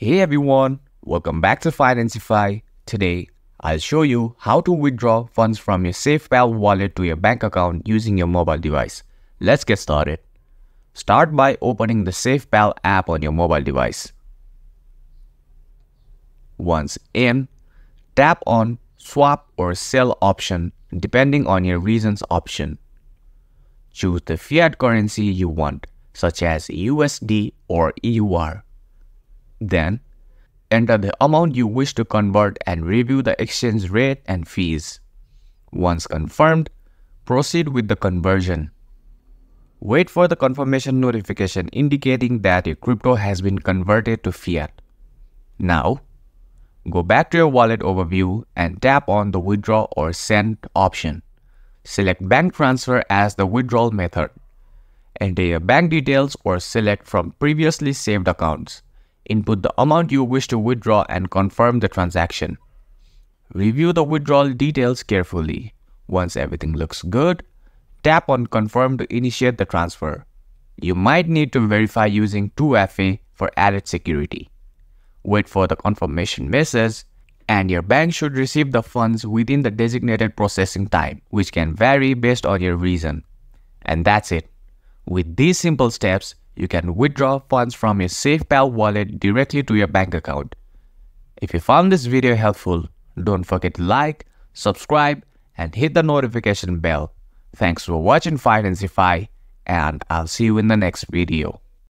Hey everyone, welcome back to Financify. Today, I'll show you how to withdraw funds from your SafePal wallet to your bank account using your mobile device. Let's get started. Start by opening the SafePal app on your mobile device. Once in, tap on Swap or Sell option depending on your reasons option. Choose the fiat currency you want, such as USD or EUR. Then, enter the amount you wish to convert and review the exchange rate and fees. Once confirmed, proceed with the conversion. Wait for the confirmation notification indicating that your crypto has been converted to fiat. Now, go back to your wallet overview and tap on the withdraw or send option. Select bank transfer as the withdrawal method. Enter your bank details or select from previously saved accounts. Input the amount you wish to withdraw and confirm the transaction. Review the withdrawal details carefully. Once everything looks good, tap on Confirm to initiate the transfer. You might need to verify using 2FA for added security. Wait for the confirmation message, and your bank should receive the funds within the designated processing time, which can vary based on your reason. And that's it. With these simple steps, you can withdraw funds from your SafePal wallet directly to your bank account. If you found this video helpful, don't forget to like, subscribe, and hit the notification bell. Thanks for watching Financify, and I'll see you in the next video.